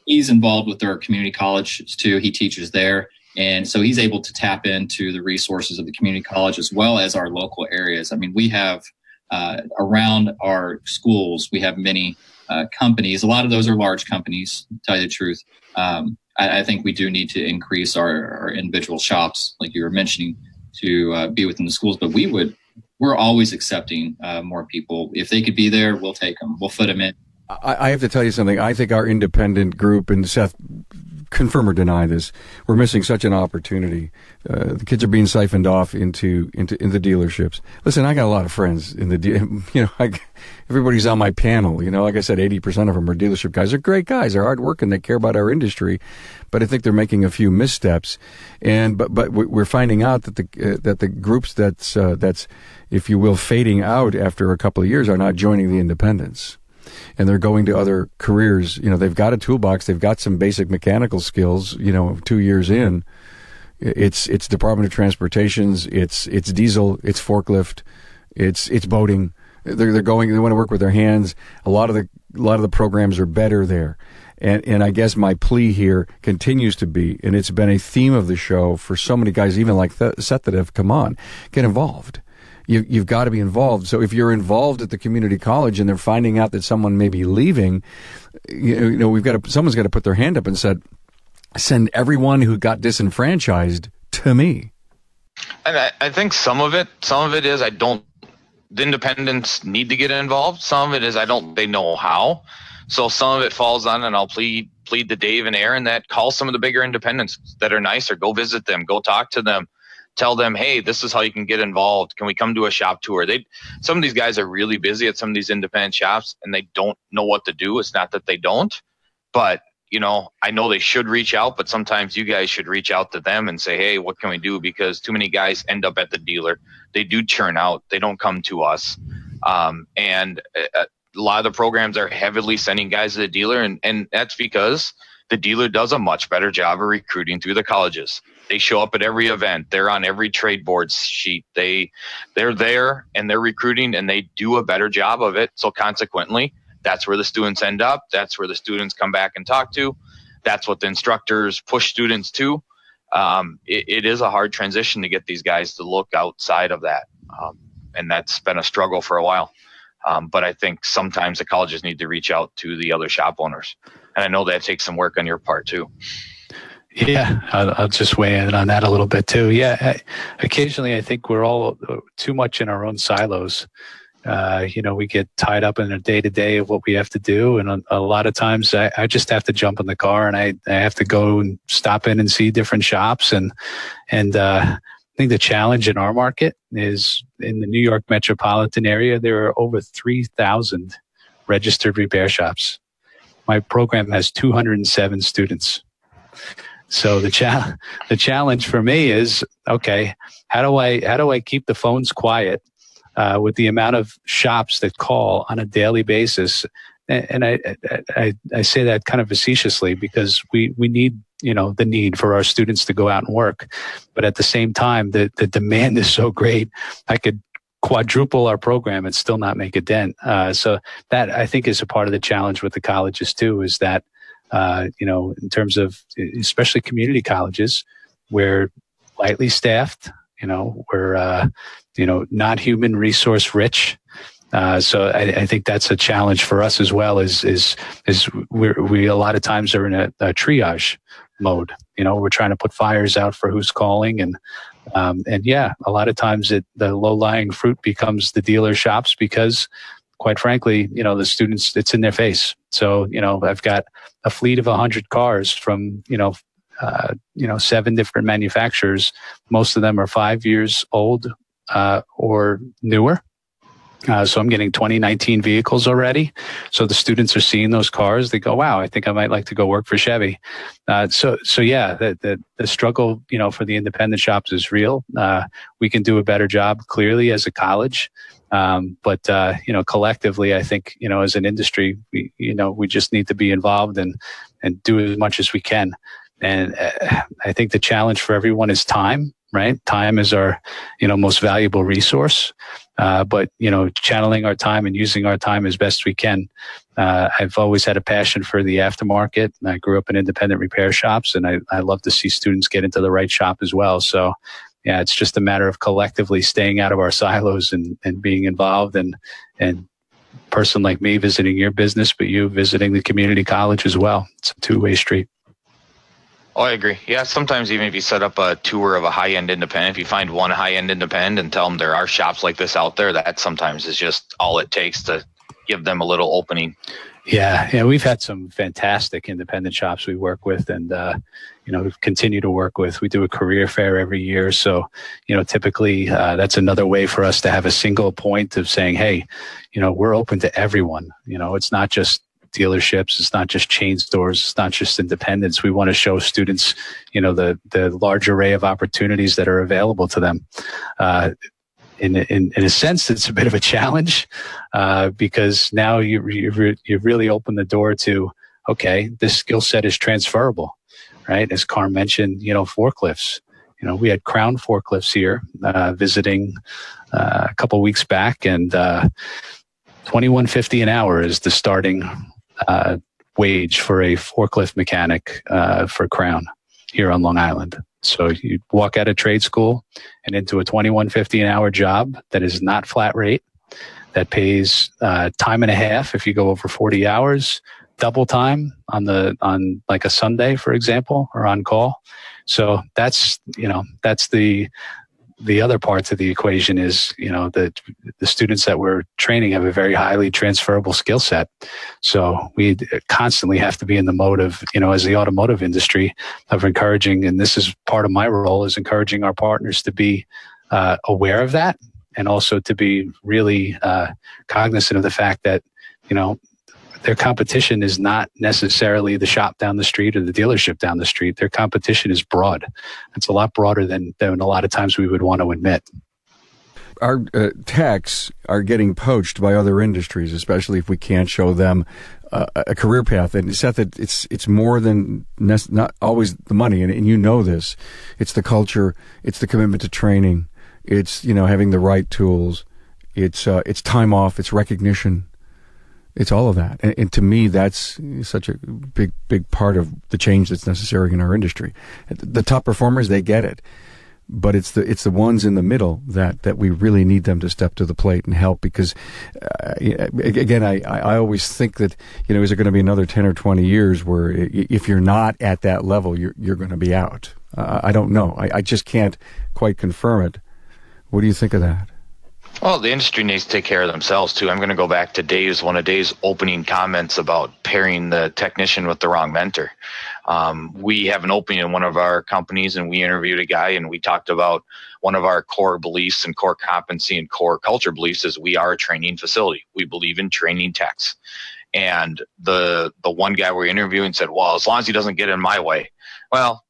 he's involved with our community college too. He teaches there, and so he's able to tap into the resources of the community college as well as our local areas. I mean, we have uh, around our schools, we have many uh, companies. A lot of those are large companies. To tell you the truth, um, I, I, think we do need to increase our, our individual shops, like you were mentioning to uh, be within the schools, but we would we're always accepting uh, more people. If they could be there, we'll take them. We'll fit them in. I, I have to tell you something. I think our independent group and Seth confirm or deny this. We're missing such an opportunity. Uh, the kids are being siphoned off into into in the dealerships. Listen, I got a lot of friends in the de- you know I, everybody's on my panel. You know, like I said, eighty percent of them are dealership guys. They're great guys. They're hard working. They care about our industry, but I think they're making a few missteps. And but but we're finding out that the uh, that the groups that's uh, that's if you will fading out after a couple of years are not joining the independents and they're going to other careers. You know, they've got a toolbox, they've got some basic mechanical skills. You know, two years in, it's it's Department of Transportation's, it's it's diesel, it's forklift, it's it's boating. They're they're going. They want to work with their hands. A lot of the a lot of the programs are better there. And, and I guess my plea here continues to be, and it's been a theme of the show for so many guys, even like Seth that have come on, get involved you, you've got to be involved. So if you're involved at the community college and they're finding out that someone may be leaving, you know, we've got to, someone's got to put their hand up and said, send everyone who got disenfranchised to me. And I, I think some of it, some of it is I don't, the independents need to get involved. Some of it is I don't, they know how. So some of it falls on, and I'll plead plead to Dave and Aaron that call some of the bigger independents that are nicer. Go visit them. Go talk to them tell them, hey, this is how you can get involved. Can we come to a shop tour? They some of these guys are really busy at some of these independent shops and they don't know what to do. It's not that they don't, but you know, I know they should reach out, but sometimes you guys should reach out to them and say, hey, what can we do? Because too many guys end up at the dealer. They do churn out. They don't come to us. Um, and a, a lot of the programs are heavily sending guys to the dealer, and, and that's because the dealer does a much better job of recruiting through the colleges they show up at every event. They're on every trade board sheet. They they're there and they're recruiting and they do a better job of it. So consequently that's where the students end up. That's where the students come back and talk to. That's what the instructors push students to. Um, it, it is a hard transition to get these guys to look outside of that. Um, and that's been a struggle for a while. Um, but I think sometimes the colleges need to reach out to the other shop owners, and I know that takes some work on your part too. Yeah, I'll, I'll, just weigh in on that a little bit too. Yeah, I, occasionally I think we're all too much in our own silos. Uh, you know, we get tied up in a day to day of what we have to do, and a, a lot of times I, I, just have to jump in the car and I, I have to go and stop in and see different shops, and and uh, I think the challenge in our market is in the New York metropolitan area there are over three thousand registered repair shops. My program has 207 students. So the cha- the challenge for me is okay. How do I how do I keep the phones quiet uh, with the amount of shops that call on a daily basis? And, I, I I say that kind of facetiously because we we need you know the need for our students to go out and work, but at the same time the the demand is so great. I could quadruple our program and still not make a dent. Uh, so that I think is a part of the challenge with the colleges too. Is that uh, you know, in terms of especially community colleges where lightly staffed, you know, we're, uh, you know, not human resource rich. Uh, so I, I, think that's a challenge for us as well. Is is is we we a lot of times are in a, a, triage mode. You know, we're trying to put fires out for who's calling, and um, and yeah, a lot of times it the low lying fruit becomes the dealer shops because quite frankly, you know, the students, it's in their face. So, you know, I've got a fleet of 100 cars from, you know, uh, you know, seven different manufacturers. Most of them are five years old uh, or newer. Uh, so I'm getting 2019 vehicles already. So the students are seeing those cars. They go, "Wow, I think I might like to go work for Chevy." Uh, so, so yeah, the, the, the struggle, you know, for the independent shops is real. Uh, we can do a better job, clearly, as a college. Um, but uh, you know, collectively, I think you know, as an industry, we you know, we just need to be involved and and do as much as we can. And uh, I think the challenge for everyone is time. Right, time is our you know most valuable resource. Uh, but you know, channeling our time and using our time as best we can. Uh, I've always had a passion for the aftermarket. I grew up in independent repair shops, and I, I love to see students get into the right shop as well. So yeah, it's just a matter of collectively staying out of our silos and, and being involved and, and person like me visiting your business, but you visiting the community college as well. It's a two way street. Oh, I agree. Yeah, sometimes even if you set up a tour of a high end independent, if you find one high end independent and tell them there are shops like this out there, that sometimes is just all it takes to give them a little opening. Yeah, yeah, we've had some fantastic independent shops we work with, and uh, you know, continue to work with. We do a career fair every year, so you know, typically uh, that's another way for us to have a single point of saying, hey, you know, we're open to everyone. You know, it's not just dealerships. It's not just chain stores. It's not just independents. We want to show students, you know, the the large array of opportunities that are available to them. Uh, in, in, in a sense, it's a bit of a challenge uh, because now you, you, you really open the door to, okay, this skill set is transferable, right? As Carm mentioned, you know, forklifts. You know, we had Crown forklifts here uh, visiting uh, a couple weeks back, and uh, twenty one fifty an hour is the starting uh, wage for a forklift mechanic uh, for Crown here on Long Island. So you walk out of trade school and into a 2150 an hour job that is not flat rate, that pays uh, time and a half if you go over 40 hours, double time on the on like a Sunday, for example, or on call. So that's you know that's the the other parts of the equation is, you know, the the students that we're training have a very highly transferable skill set. So we constantly have to be in the mode of, you know, as the automotive industry of encouraging, and this is part of my role is encouraging our partners to be uh, aware of that and also to be really uh, cognizant of the fact that, you know, their competition is not necessarily the shop down the street or the dealership down the street. Their competition is broad. It's a lot broader than, than a lot of times we would want to admit. Our uh, techs are getting poached by other industries, especially if we can't show them uh, a career path. And Seth, it's it's more than not always the money, and, and you know this. It's the culture. It's the commitment to training. It's you know having the right tools. It's uh, it's time off. It's recognition it's all of that. And, and, to me, that's such a big, big part of the change that's necessary in our industry. The top performers, they get it. but it's the it's the ones in the middle that that we really need them to step to the plate and help because uh, again I I always think that you know is it going to be another 10 or 20 years where if you're not at that level you're you're going to be out uh, I don't know I, I just can't quite confirm it what do you think of that well, the industry needs to take care of themselves too. I'm going to go back to Dave's one of Dave's opening comments about pairing the technician with the wrong mentor. Um, we have an opening in one of our companies, and we interviewed a guy, and we talked about one of our core beliefs and core competency and core culture beliefs is we are a training facility. We believe in training techs. And the the one guy we're interviewing said, "Well, as long as he doesn't get in my way." Well,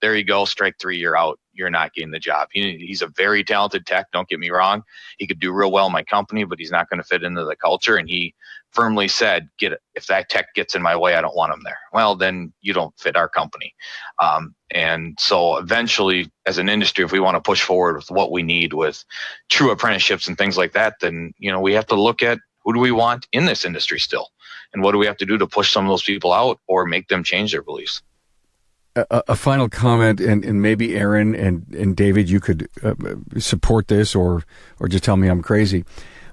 there you go, strike three, you're out you're not getting the job. He, he's a very talented tech. Don't get me wrong. He could do real well in my company, but he's not going to fit into the culture. And he firmly said, "Get it. If that tech gets in my way, I don't want him there." Well, then you don't fit our company. Um, and so eventually, as an industry, if we want to push forward with what we need with true apprenticeships and things like that, then you know we have to look at who do we want in this industry still, and what do we have to do to push some of those people out or make them change their beliefs a, a, final comment, and, and maybe Aaron and, and David, you could uh, support this or or just tell me I'm crazy.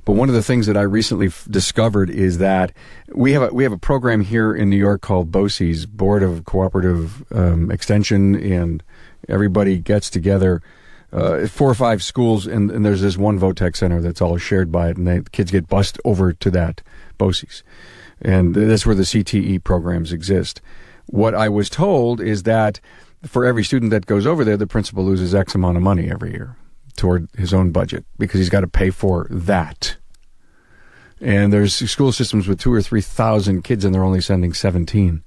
But one of the things that I recently f- discovered is that we have a, we have a program here in New York called BOCES, Board of Cooperative um, Extension, and everybody gets together. Uh, four or five schools, and, and, there's this one Votech center that's all shared by it, and the kids get bussed over to that BOCES. And that's where the CTE programs exist. What I was told is that for every student that goes over there, the principal loses X amount of money every year toward his own budget because he's got to pay for that. And there's school systems with two or three thousand kids, and they're only sending 17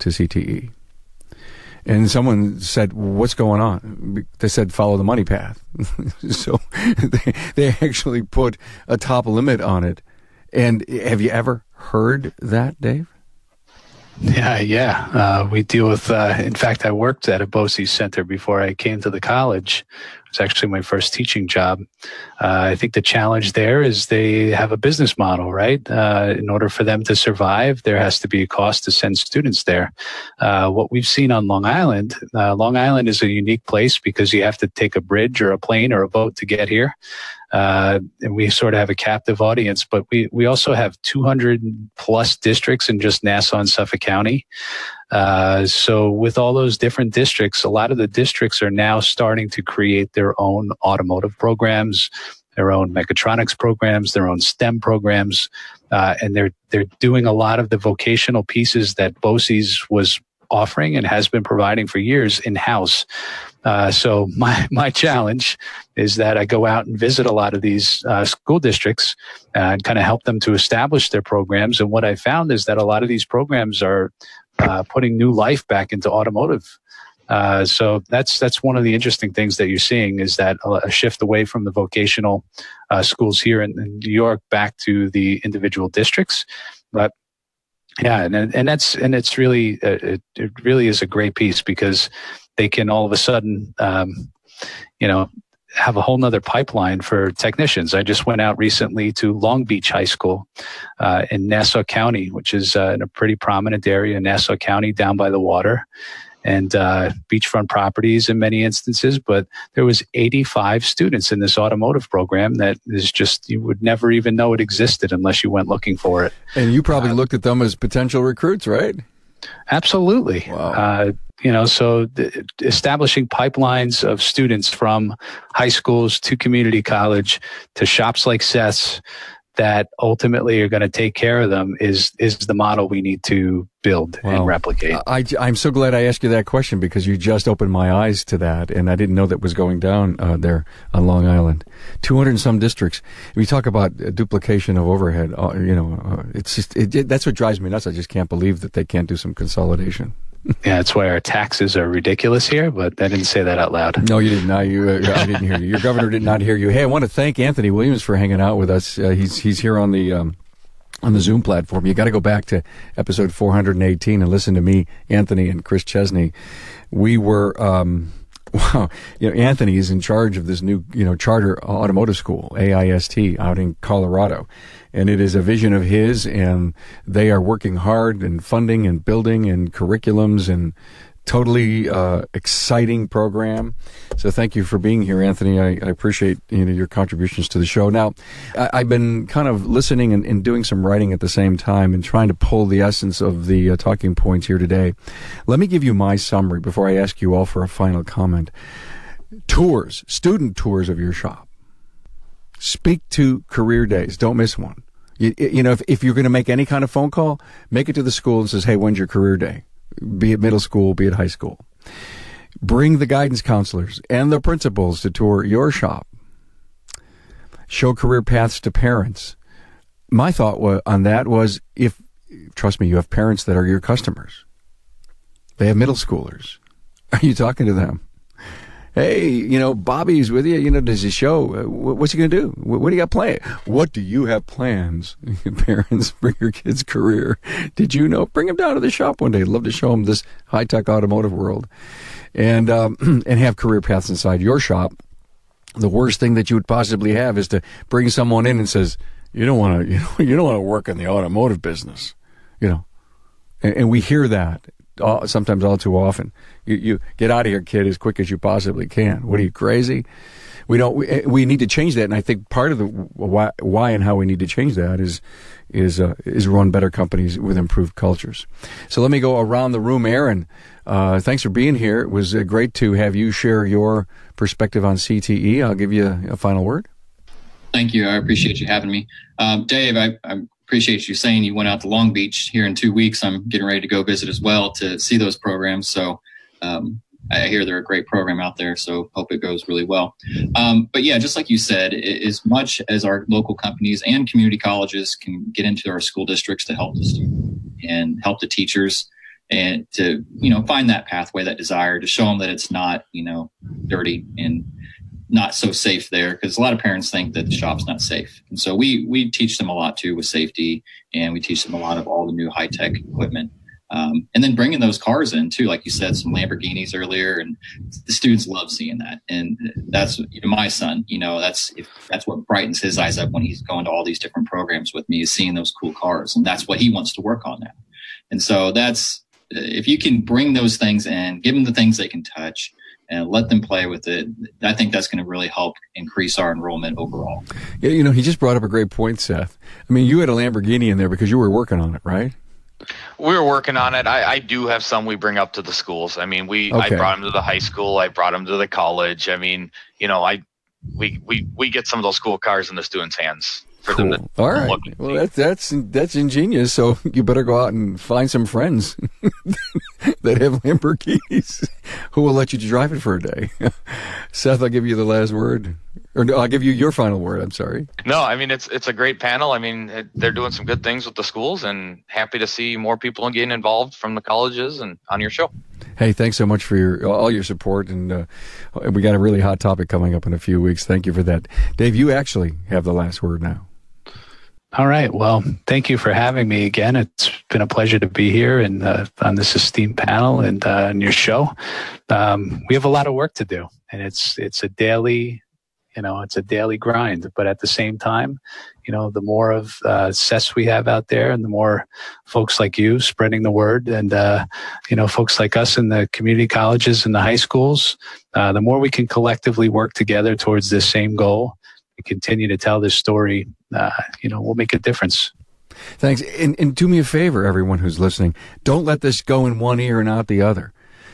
to CTE. And someone said, "What's going on?" They said, "Follow the money path." so they, they actually put a top limit on it. And have you ever heard that, Dave? Yeah, yeah. Uh, we deal with, uh, in fact, I worked at a BOCES center before I came to the college. It was actually my first teaching job. Uh, I think the challenge there is they have a business model, right? Uh, in order for them to survive, there has to be a cost to send students there. Uh, what we've seen on Long Island, uh, Long Island is a unique place because you have to take a bridge or a plane or a boat to get here. Uh, and we sort of have a captive audience, but we, we also have 200 plus districts in just Nassau and Suffolk County. Uh, so with all those different districts, a lot of the districts are now starting to create their own automotive programs, their own mechatronics programs, their own STEM programs, uh, and they're they're doing a lot of the vocational pieces that BOCES was offering and has been providing for years in house. Uh, so my my challenge is that I go out and visit a lot of these uh, school districts and kind of help them to establish their programs. And what I found is that a lot of these programs are uh, putting new life back into automotive. Uh, so that's that's one of the interesting things that you're seeing is that a shift away from the vocational uh, schools here in, in New York back to the individual districts. But yeah, and and that's and it's really uh, it, it really is a great piece because they can all of a sudden, um, you know, have a whole nother pipeline for technicians. I just went out recently to Long Beach High School uh, in Nassau County, which is uh, in a pretty prominent area in Nassau County down by the water and uh, beachfront properties in many instances. But there was 85 students in this automotive program that is just you would never even know it existed unless you went looking for it. And you probably uh, looked at them as potential recruits, right? Absolutely. Wow. Uh, you know, so the, establishing pipelines of students from high schools to community college to shops like Seth's that ultimately are going to take care of them is is the model we need to build wow. and replicate. I, I'm so glad I asked you that question because you just opened my eyes to that, and I didn't know that was going down uh, there on Long Island. 200 and some districts. We talk about duplication of overhead. Uh, you know, uh, it's just it, it, that's what drives me nuts. I just can't believe that they can't do some consolidation. Yeah, that's why our taxes are ridiculous here, but I didn't say that out loud. No, you did not. You, uh, I didn't hear you. Your governor did not hear you. Hey, I want to thank Anthony Williams for hanging out with us. Uh, he's he's here on the um, on the Zoom platform. You got to go back to episode 418 and listen to me, Anthony, and Chris Chesney. We were. Um, Wow, you know, Anthony is in charge of this new, you know, charter automotive school, AIST, out in Colorado and it is a vision of his, and they are working hard and funding and building and curriculums and totally uh, exciting program. So thank you for being here, Anthony. I, I appreciate you know your contributions to the show. Now, I, have been kind of listening and, and, doing some writing at the same time and trying to pull the essence of the uh, talking points here today. Let me give you my summary before I ask you all for a final comment. Tours, student tours of your shop. Speak to career days. Don't miss one. You, you know, if, if you're going to make any kind of phone call, make it to the school and says, "Hey, when's your career day?" Be it middle school, be it high school. Bring the guidance counselors and the principals to tour your shop. Show career paths to parents. My thought on that was if, trust me, you have parents that are your customers. They have middle schoolers. Are you talking to them? Hey, you know, Bobby's with you. You know, does he show? Uh, what's he going to do? What, do you got planned? What do you have plans? Parents, bring your kid's career. Did you know? Bring him down to the shop one day. Love to show him this high tech automotive world and um, and have career paths inside your shop. The worst thing that you would possibly have is to bring someone in and says, "You don't want to, you know, you don't want to work in the automotive business," you know, and we hear that all, sometimes all too often. You, you get out of here, kid, as quick as you possibly can. What are you crazy? We don't. We, we need to change that, and I think part of the why, why and how we need to change that is is uh, is run better companies with improved cultures. So let me go around the room, Aaron. Uh, thanks for being here. It was uh, great to have you share your perspective on CTE. I'll give you a, a final word. Thank you. I appreciate you having me, um, Dave. I, I, appreciate you saying you went out to Long Beach here in two weeks. I'm getting ready to go visit as well to see those programs. So um, I hear they're a great program out there. So hope it goes really well. Um, but yeah, just like you said, as much as our local companies and community colleges can get into our school districts to help the students and help the teachers and to you know find that pathway that desire to show them that it's not you know dirty and not so safe there because a lot of parents think that the shop's not safe. And so we we teach them a lot too with safety and we teach them a lot of all the new high-tech equipment. Um, and then bringing those cars in too like you said some lamborghinis earlier and the students love seeing that. And that's you know, my son you know that's if that's what brightens his eyes up when he's going to all these different programs with me is seeing those cool cars and that's what he wants to work on now. And so that's if you can bring those things in, give them the things they can touch, and let them play with it, I think that's going to really help increase our enrollment overall. Yeah, you know, he just brought up a great point, Seth. I mean, you had a Lamborghini in there because you were working on it, right? We were working on it. I, I do have some we bring up to the schools. I mean, we okay. I brought them to the high school. I brought them to the college. I mean, you know, I we we we get some of those cool cars in the students' hands for cool. them to All right. Well, that's that's that's ingenious. So you better go out and find some friends that have Lamborghinis who will let you drive it for a day. Seth, I'll give you the last word, or no, I'll give you your final word. I'm sorry. No, I mean it's it's a great panel. I mean it, they're doing some good things with the schools, and happy to see more people getting involved from the colleges and on your show. Hey, thanks so much for your all your support, and uh, we got a really hot topic coming up in a few weeks. Thank you for that, Dave. You actually have the last word now. All right. Well, thank you for having me again. It's been a pleasure to be here and uh, on this esteemed panel and uh, on your show. Um, we have a lot of work to do, and it's it's a daily, you know, it's a daily grind. But at the same time, you know, the more of uh, we have out there, and the more folks like you spreading the word, and uh, you know, folks like us in the community colleges and the high schools, uh, the more we can collectively work together towards this same goal continue to tell this story, uh, you know, will make a difference. Thanks. And, and do me a favor, everyone who's listening. Don't let this go in one ear and out the other.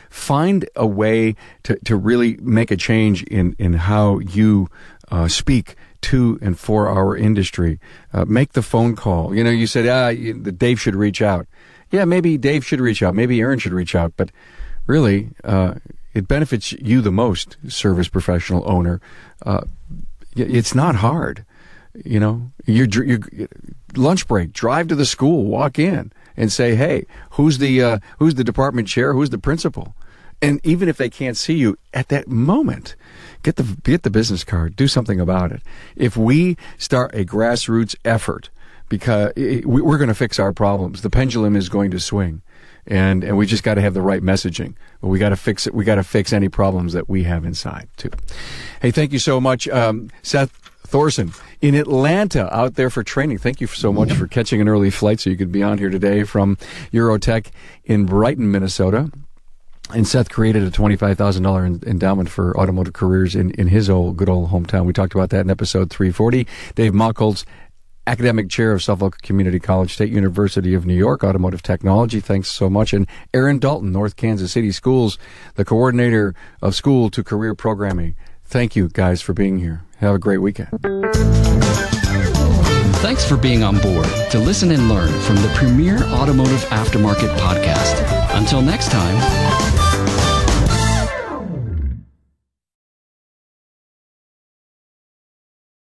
Find a way to, to really make a change in, in how you uh, speak to and for our industry. Uh, make the phone call. You know, you said, ah, you, Dave should reach out. Yeah, maybe Dave should reach out. Maybe Aaron should reach out. But really, uh, it benefits you the most, service professional owner. It's not hard. You know, your, your lunch break, drive to the school, walk in, and say, "Hey, who's the uh, who's the department chair? Who's the principal?" And even if they can't see you at that moment, get the get the business card. Do something about it. If we start a grassroots effort, because we're going to fix our problems, the pendulum is going to swing and and we just got to have the right messaging. But we got to fix it. We got to fix any problems that we have inside too. Hey, thank you so much, um, Seth Thorson in Atlanta out there for training. Thank you so much for catching an early flight so you could be on here today from Eurotech in Brighton, Minnesota. and Seth created a twenty-five thousand dollar endowment for automotive careers in, in his old good old hometown. We talked about that in episode three forty. Dave Macholz, academic chair of Suffolk Community College, State University of New York, automotive technology. Thanks so much. And Aaron Dalton, North Kansas City Schools, the coordinator of school to career programming. Thank you guys for being here. Have a great weekend. Thanks for being on board to listen and learn from the premier automotive aftermarket podcast. Until next time.